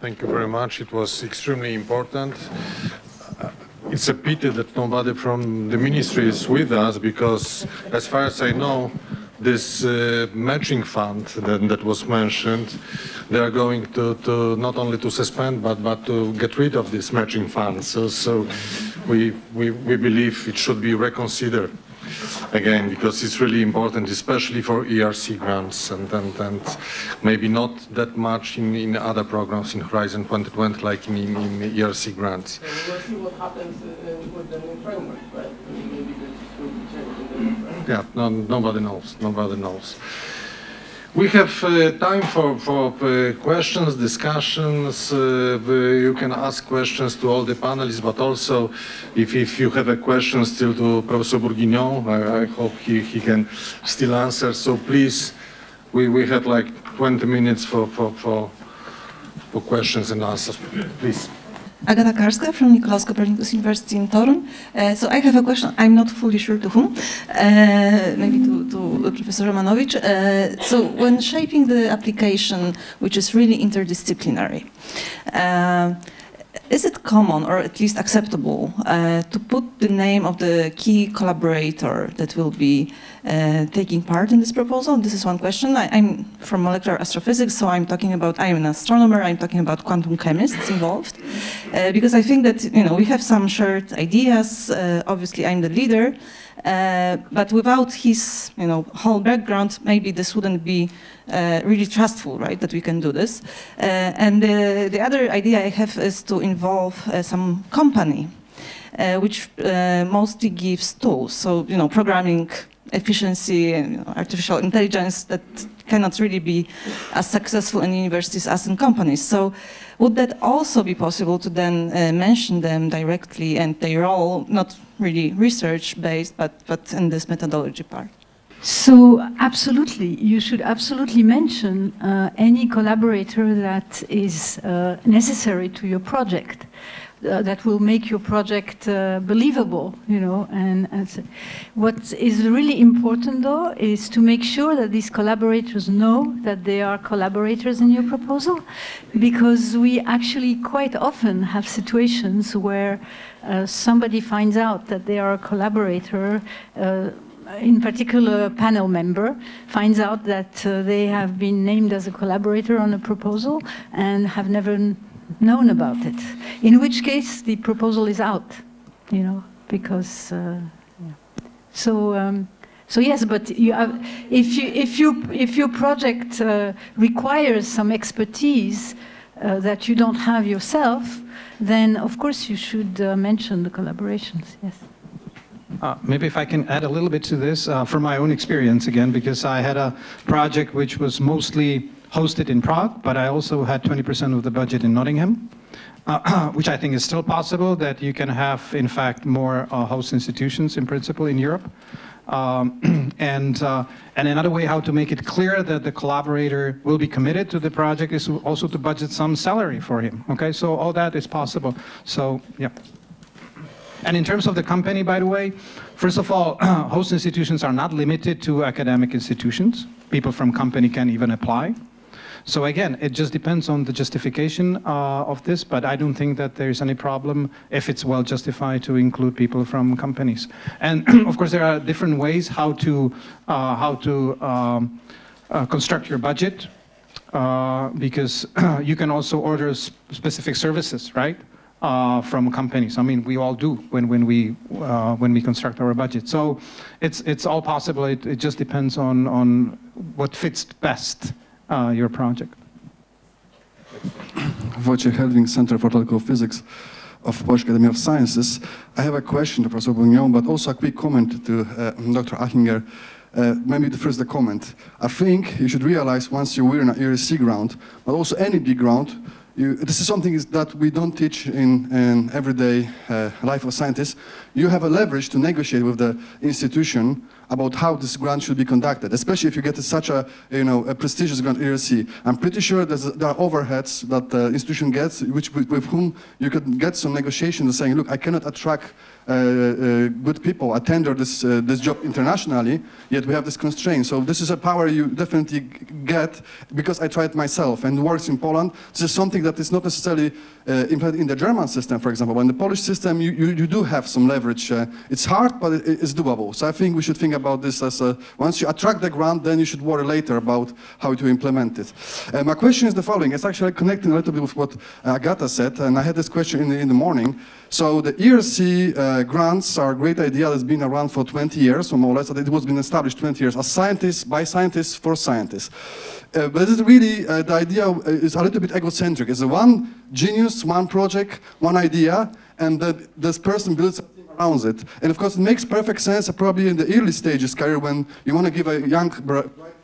Thank you very much. It was extremely important. Uh, It's a pity that nobody from the ministry is with us because, as far as I know, this uh, matching fund that, that was mentioned, they are going to, to not only to suspend but, but to get rid of this matching fund. So, so we, we, we believe it should be reconsidered again because it's really important, especially for ERC grants and, and, and maybe not that much in, in other programs in Horizon 2020 like in, in, in ERC grants. And we'll see what happens uh, with the new framework, right? Maybe this will be changed in the new framework. Yeah, no, nobody knows. Nobody knows. We have uh, time for, for uh, questions, discussions. Uh, you can ask questions to all the panelists, but also if, if you have a question still to Professor Bourguignon, I, I hope he, he can still answer. So please, we, we have like 20 minutes for, for, for, for questions and answers. Please. Agata Karska from Nicolaus Copernicus University in Torun. Uh, so I have a question. I'm not fully sure to whom. Uh, maybe to, to Professor Romanowicz. Uh, so when shaping the application, which is really interdisciplinary, is it common or at least acceptable uh, to put the name of the key collaborator that will be uh, taking part in this proposal? This is one question. I, I'm from molecular astrophysics, so I'm talking about, I'm an astronomer, I'm talking about quantum chemists involved, uh, because I think that, you know, we have some shared ideas. Uh, obviously, I'm the leader, uh, but without his, you know, whole background, maybe this wouldn't be uh, really trustful, right, that we can do this. And the other idea I have is to involve uh, some company, uh, which uh, mostly gives tools. So, you know, programming efficiency and you know, artificial intelligence that cannot really be as successful in universities as in companies. So would that also be possible to then uh, mention them directly and their role, not really research-based, but, but in this methodology part? So, absolutely, you should absolutely mention uh, any collaborator that is uh, necessary to your project. Uh, that will make your project uh, believable, you know. And, and so- what is really important, though, is to make sure that these collaborators know that they are collaborators in your proposal, because we actually quite often have situations where uh, somebody finds out that they are a collaborator. Uh, in particular, a panel member finds out that uh, they have been named as a collaborator on a proposal and have never known about it. In which case, the proposal is out, you know, because. Uh, yeah. So. Um, so yes, but you have, if you if you if your project uh, requires some expertise uh, that you don't have yourself, then of course you should uh, mention the collaborations. Yes. Uh, Maybe if I can add a little bit to this uh, from my own experience again, because I had a project which was mostly hosted in Prague, but I also had 20% of the budget in Nottingham, uh, which I think is still possible that you can have, in fact, more uh, host institutions in principle in Europe. Um, and, uh, and another way how to make it clear that the collaborator will be committed to the project is also to budget some salary for him. Okay, so all that is possible. So, yeah. And in terms of the company, by the way, first of all, host institutions are not limited to academic institutions. People from company can even apply. So again, it just depends on the justification uh, of this, but I don't think that there's any problem if it's well justified to include people from companies. And of course, there are different ways how to uh, how to um, uh, construct your budget, uh, because you can also order specific services, right? Uh, from companies. I mean, we all do when, when, we, uh, when we construct our budget. So it's, it's all possible. It, it just depends on, on what fits best uh, your project. Wojciech Hellwing, Center for Theoretical Physics of Polish Academy of Sciences. I have a question to Professor Bourguignon, but also a quick comment to uh, Dr. Achinger. Uh, maybe the first the comment. I think you should realize once you're in an ERC ground, but also any big ground, you, this is something that we don't teach in, in everyday uh, life of scientists. You have a leverage to negotiate with the institution about how this grant should be conducted, especially if you get such a, you know, a prestigious grant ERC. I'm pretty sure there are overheads that the institution gets, which with, with whom you could get some negotiations saying, look, I cannot attract uh, uh, good people, I tender this, uh, this job internationally, yet we have this constraint. So this is a power you definitely get because I tried myself and works in Poland. This is something that is not necessarily uh, implemented in the German system, for example. But in the Polish system, you, you, you do have some leverage. Uh, it's hard, but it, it's doable. So I think we should think about this as a, once you attract the grant, then you should worry later about how to implement it. Uh, my question is the following. It's actually connecting a little bit with what Agata said, and I had this question in the, in the morning. So the ERC uh, grants are a great idea that's been around for 20 years, or more or less, it was been established 20 years as scientists, by scientists, for scientists. Uh, but it's really, uh, the idea is a little bit egocentric. It's one genius, one project, one idea, and that this person builds it. And of course, it makes perfect sense, uh, probably in the early stages career when you want to give a young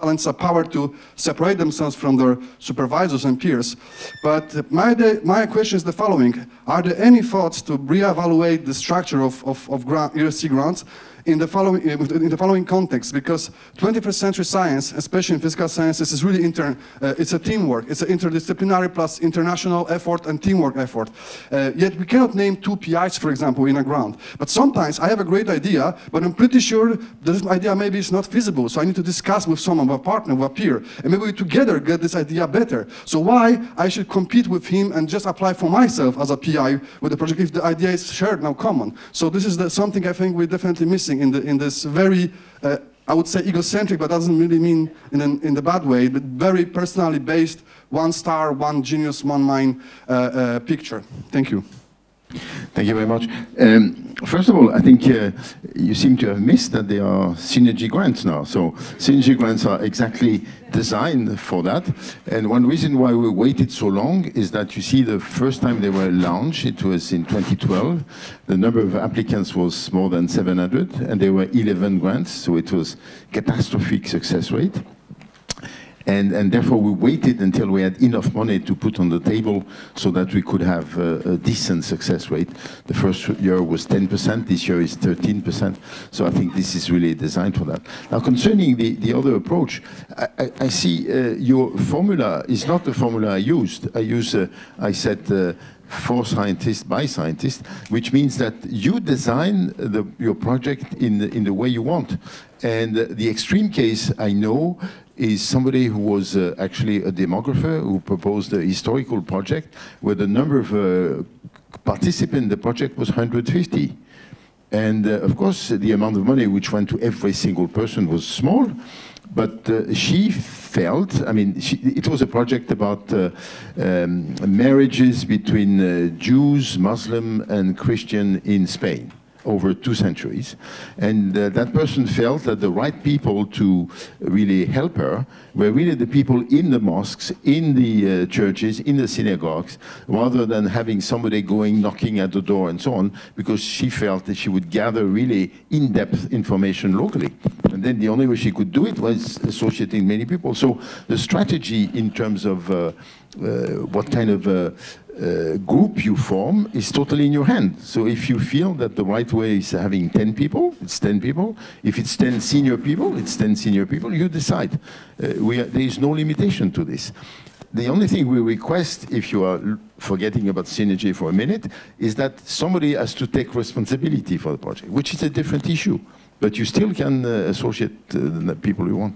talents a power to separate themselves from their supervisors and peers. But my, my question is the following. Are there any thoughts to reevaluate the structure of, of, of grant, ERC grants in the following, in the following context, because 21st century science, especially in physical sciences, is really inter, uh, it's a teamwork. It's an interdisciplinary plus international effort and teamwork effort. Uh, yet we cannot name two PIs, for example, in a grant. But sometimes I have a great idea, but I'm pretty sure this idea maybe is not feasible. So I need to discuss with someone, with a partner, with a peer, and maybe we together get this idea better. So why I should compete with him and just apply for myself as a PI with the project if the idea is shared now common. So this is the, something I think we're definitely missing in, the, in this very, uh, I would say egocentric, but doesn't really mean in, an, in the bad way, but very personally based, one star, one genius, one mind uh, uh, picture. Thank you. Thank you very much. Um, first of all, I think uh, you seem to have missed that there are synergy grants now. So synergy grants are exactly designed for that. And one reason why we waited so long is that you see the first time they were launched, it was in 2012. The number of applicants was more than 700 and there were 11 grants. So it was catastrophic success rate. And, and therefore we waited until we had enough money to put on the table so that we could have a, a decent success rate. The first year was 10%, this year is 13%. So I think this is really designed for that. Now concerning the, the other approach, I, I, I see uh, your formula is not the formula I used. I use, uh, I said, uh, for scientists by scientists, which means that you design the, your project in the, in the way you want. And the extreme case I know is somebody who was uh, actually a demographer who proposed a historical project where the number of uh, participants in the project was 150. And uh, of course, the amount of money which went to every single person was small, but uh, she felt, I mean, she, it was a project about uh, um, marriages between uh, Jews, Muslim, and Christian in Spain over two centuries. And uh, that person felt that the right people to really help her were really the people in the mosques, in the uh, churches, in the synagogues, rather than having somebody going knocking at the door and so on, because she felt that she would gather really in-depth information locally. And then the only way she could do it was associating many people. So the strategy in terms of uh, uh what kind of uh, group you form is totally in your hand. So if you feel that the right way is having 10 people, it's 10 people. If it's 10 senior people, it's 10 senior people. You decide. Uh, are, there is no limitation to this. The only thing we request, if you are forgetting about synergy for a minute, is that somebody has to take responsibility for the project, which is a different issue. But you still can uh, associate uh, the people you want.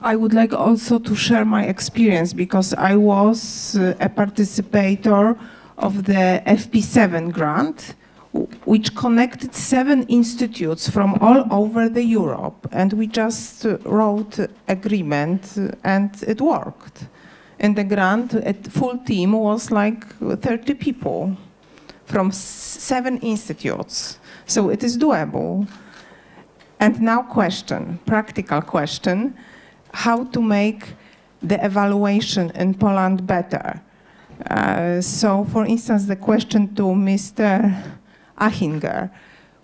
I would like also to share my experience because I was uh, a participator of the FP7 grant, which connected seven institutes from all over the Europe, and we just uh, wrote agreement uh, and it worked. And the grant, a full team was like 30 people from seven institutes. So it is doable. And now question, practical question how to make the evaluation in Poland better. Uh, so, for instance, the question to Mr. Achinger,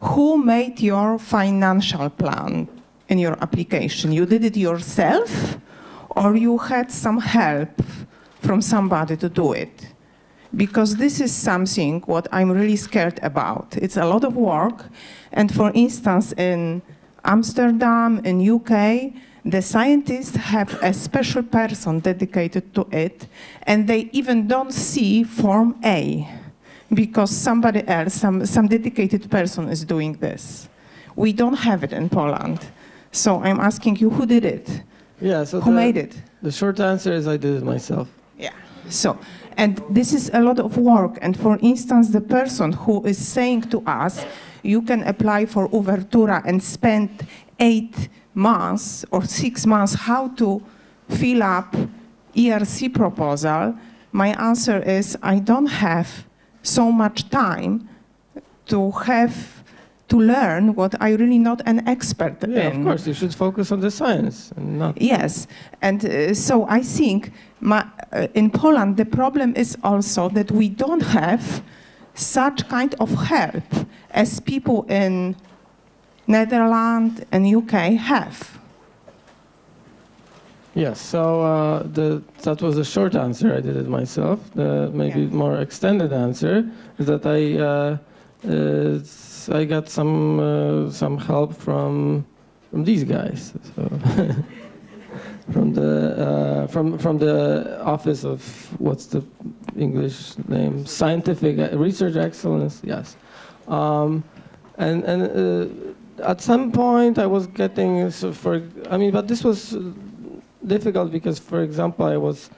who made your financial plan in your application? You did it yourself or you had some help from somebody to do it? because this is something what I'm really scared about. It's a lot of work, and for instance, in Amsterdam, in UK, the scientists have a special person dedicated to it, and they even don't see Form A because somebody else, some, some dedicated person is doing this. We don't have it in Poland. So I'm asking you, who did it? Yeah, so Who the, made it? The short answer is I did it myself. Yeah. So, and this is a lot of work. And for instance, the person who is saying to us, you can apply for Uwertura and spend eight months or six months how to fill up ERC proposal, my answer is I don't have so much time to have to learn what I really not an expert Yeah, in. of course, you should focus on the science and not. Yes, and uh, so I think my, uh, in Poland the problem is also that we don't have such kind of help as people in Netherlands and UK have. Yes, so uh, the, that was a short answer. I did it myself. The maybe Yeah. more extended answer is that I uh, uh, I got some uh, some help from from these guys. So from the uh, from from the office of what's the English name? Scientific Research Excellence. Yes, um, and and. Uh, at some point, I was getting so for. I mean, but this was uh, difficult because, for example, I was,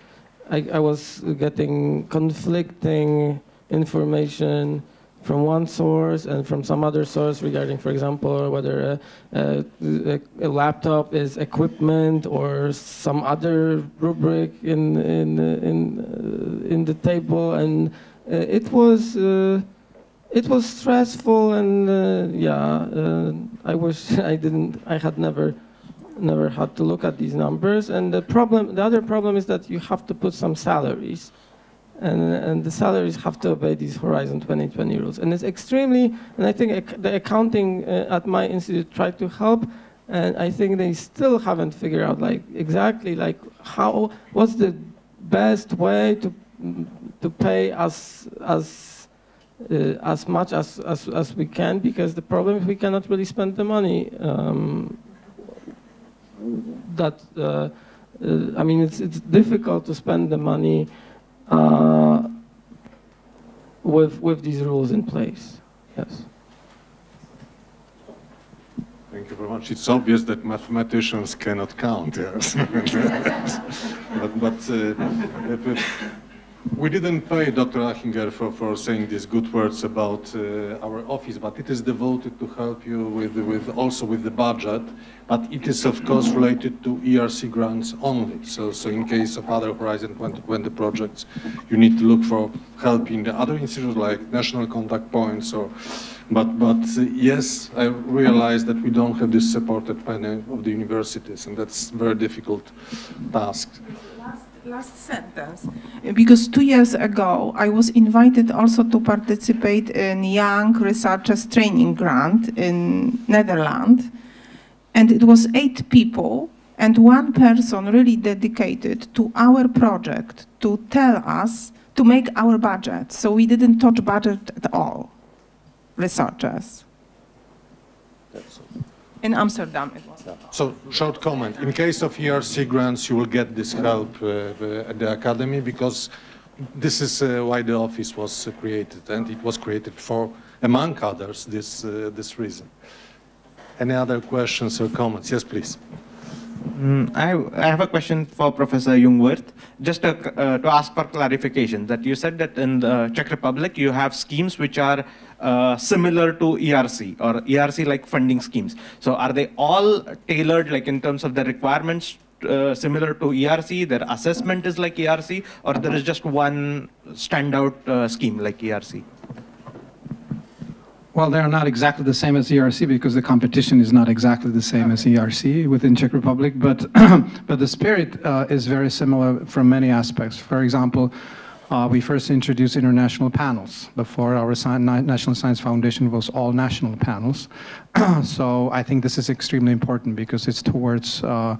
I, I was getting conflicting information from one source and from some other source regarding, for example, whether a, a, a laptop is equipment or some other rubric in in in uh, in the table, and uh, it was. Uh, it was stressful and uh, yeah uh, i wish i didn't i had never never had to look at these numbers and the problem the other problem is that you have to put some salaries and, and the salaries have to obey these horizon 2020 rules. And it's extremely and i think the accounting uh, at my institute tried to help and i think they still haven't figured out like exactly like how what's the best way to to pay us as uh, as much as, as, as we can because the problem is we cannot really spend the money um, that uh, uh, I mean it's, it's difficult to spend the money uh, with, with these rules in place yes Thank you very much. It's obvious that mathematicians cannot count, yes. but but, uh, but we didn't pay Dr. Achinger for, for saying these good words about uh, our office, but it is devoted to help you with, with also with the budget. But it is of course related to ERC grants only. So, so in case of other Horizon 2020 projects, you need to look for help in the other institutions like national contact points or but, but uh, yes, I realize that we don't have this support at many of the universities, and that's a very difficult task. Last, sentence. Because two years ago, I was invited also to participate in Young Researchers Training Grant in Netherlands. And it was eight people and one person really dedicated to our project to tell us to make our budget. So we didn't touch budget at all, researchers. In Amsterdam it was. So, short comment. In case of ERC grants, you will get this help uh, uh, at the academy because this is uh, why the office was uh, created, and it was created for, among others, this uh, this reason. Any other questions or comments? Yes, please. Mm, I, I have a question for Professor Jungwirth, just to, uh, to ask for clarification, that you said that in the Czech Republic you have schemes which are uh, similar to ERC or ERC-like funding schemes. So are they all tailored, like in terms of the requirements, uh, similar to ERC, their assessment is like ERC, or there is just one standout uh, scheme like ERC? Well, they're not exactly the same as ERC because the competition is not exactly the same as ERC within Czech Republic, but, but the spirit uh, is very similar from many aspects. For example, uh, we first introduced international panels. Before, our Sci- National Science Foundation was all national panels. so I think this is extremely important because it's towards uh,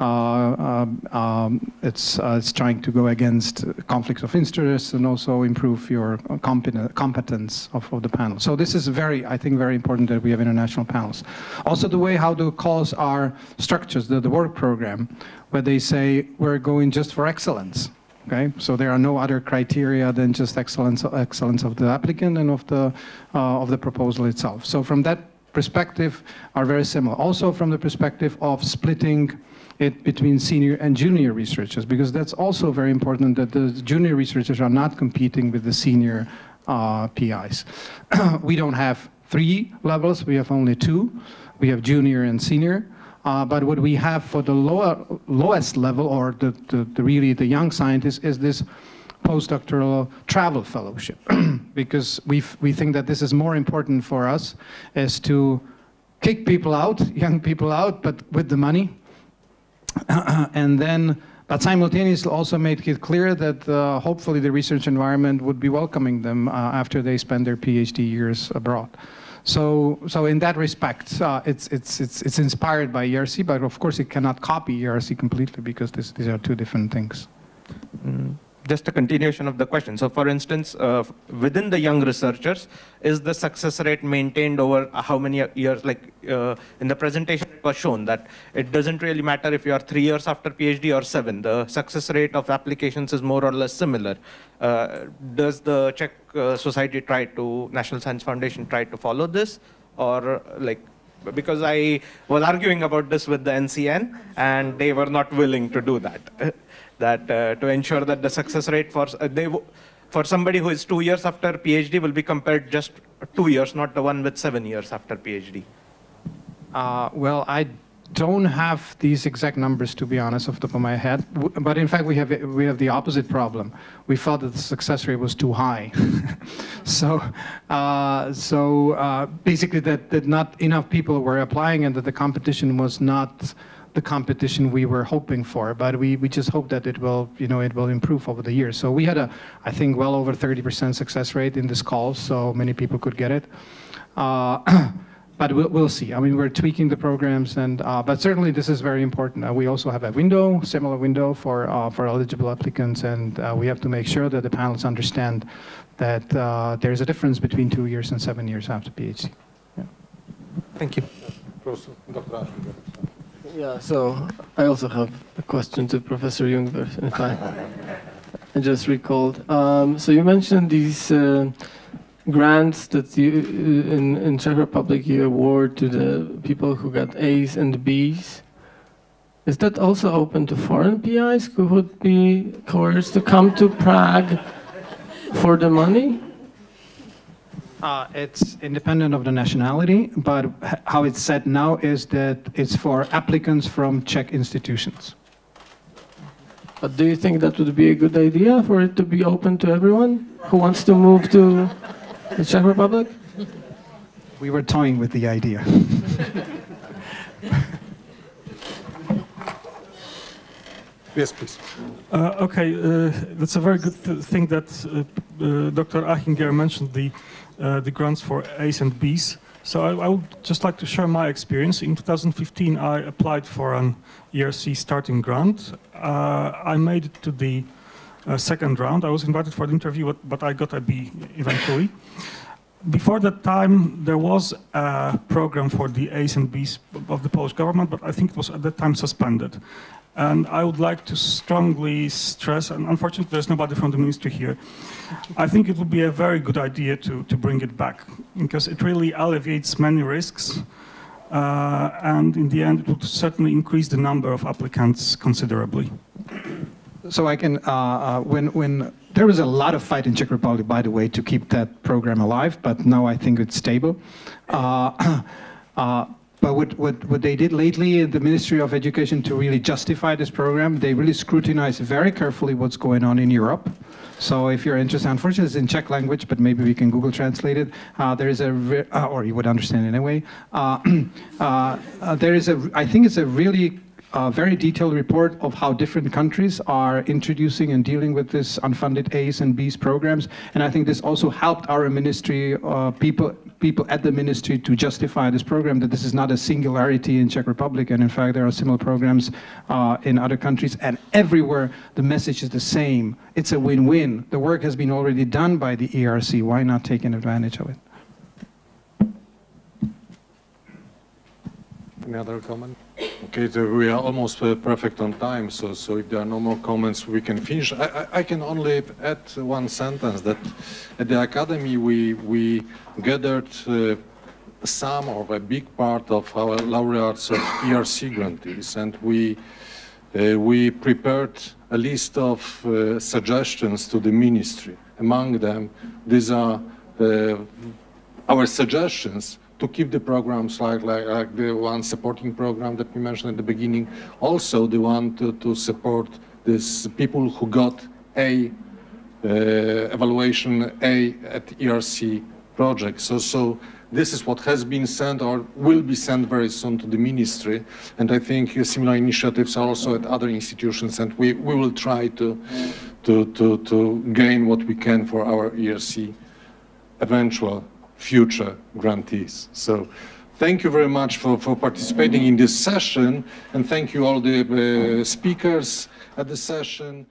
Uh, um, um, it's, uh, it's trying to go against conflicts of interest and also improve your compet- competence of, of the panel. So this is very, I think, very important that we have international panels. Also, the way how the calls are structured, the, the work program, where they say we're going just for excellence. Okay, so there are no other criteria than just excellence, excellence of the applicant and of the uh, of the proposal itself. So from that perspective, are very similar. Also from the perspective of splitting it between senior and junior researchers, because that's also very important that the junior researchers are not competing with the senior uh, PIs. we don't have three levels, we have only two. We have junior and senior. Uh, but what we have for the lower, lowest level, or the, the, the really the young scientists, is this postdoctoral travel fellowship, because we we think that this is more important for us, is to kick people out, young people out, but with the money, and then, but simultaneously also make it clear that uh, hopefully the research environment would be welcoming them uh, after they spend their PhD years abroad. So, so in that respect, uh, it's, it's, it's, it's inspired by ERC, but of course it cannot copy ERC completely because this, these are two different things. Mm just a continuation of the question. So for instance, uh, within the young researchers, is the success rate maintained over how many years? Like uh, in the presentation, it was shown that it doesn't really matter if you are three years after PhD or seven. The success rate of applications is more or less similar. Uh, does the Czech uh, Society try to, National Science Foundation try to follow this? Or like, because I was arguing about this with the NCN and they were not willing to do that. that uh, to ensure that the success rate for uh, they for somebody who is two years after PhD will be compared just two years, not the one with seven years after PhD. Uh, well, I don't have these exact numbers to be honest off the top of my head, but in fact we have we have the opposite problem. We felt that the success rate was too high, so uh, so uh, basically that that not enough people were applying and that the competition was not the competition we were hoping for, but we, we just hope that it will, you know, it will improve over the years. So we had a, I think, well over 30% success rate in this call, so many people could get it. Uh, but we'll, we'll see. I mean, we're tweaking the programs, and uh, but certainly this is very important. Uh, we also have a window, similar window for uh, for eligible applicants, and uh, we have to make sure that the panels understand that uh, there's a difference between two years and seven years after PhD. Yeah. Thank you. Yeah, so I also have a question to Professor Jungwirth, if I, I just recalled. Um, so you mentioned these uh, grants that you, uh, in, in Czech Republic you award to the people who got A's and B's. Is that also open to foreign PIs who would be coerced to come to Prague for the money? Uh, it's independent of the nationality, but how it's set now is that it's for applicants from Czech institutions. But do you think that would be a good idea for it to be open to everyone who wants to move to the Czech Republic? We were toying with the idea. Yes, please. Uh, okay, uh, that's a very good th thing that uh, uh Dr. Achinger mentioned the uh, the grants for A's and B's. So I, I, would just like to share my experience. In 2015, I applied for an ERC starting grant. Uh, I made it to the uh, second round. I was invited for the interview, but, but I got a B eventually. Before that time, there was a program for the A's and B's of the Polish government, but I think it was at that time suspended. And I would like to strongly stress, and unfortunately there's nobody from the ministry here, I think it would be a very good idea to, to bring it back because it really alleviates many risks. Uh, and in the end, it would certainly increase the number of applicants considerably. So I can, uh, uh, when, when there was a lot of fight in Czech Republic, by the way, to keep that program alive, but now I think it's stable. But what, what, what they did lately in the Ministry of Education to really justify this program, they really scrutinized very carefully what's going on in Europe. So if you're interested, unfortunately it's in Czech language, but maybe we can Google translate it. Uh, there is a, uh, or you would understand anyway. Uh, uh, uh, there is a, I think it's a really a very detailed report of how different countries are introducing and dealing with this unfunded A's and B's programs. And I think this also helped our ministry, uh, people, people at the ministry to justify this program, that this is not a singularity in Czech Republic. And in fact, there are similar programs uh, in other countries. And everywhere, the message is the same. It's a win-win. The work has been already done by the ERC. Why not take advantage of it? Any other comment? Okay, we are almost uh, perfect on time, so, so if there are no more comments, we can finish. I, I, I can only add one sentence that at the Academy we, we gathered uh, some or a big part of our laureates of ERC grantees, and we, uh, we prepared a list of uh, suggestions to the ministry. Among them, these are uh, our suggestions to keep the programs like, like, like the one supporting program that we mentioned at the beginning, also the one to, to support these people who got A uh, evaluation A at ERC project. So, so this is what has been sent or will be sent very soon to the ministry. And I think similar initiatives are also at other institutions and we, we will try to, to, to, to gain what we can for our ERC eventual future grantees. So thank you very much for, for participating in this session and thank you all the uh, speakers at the session.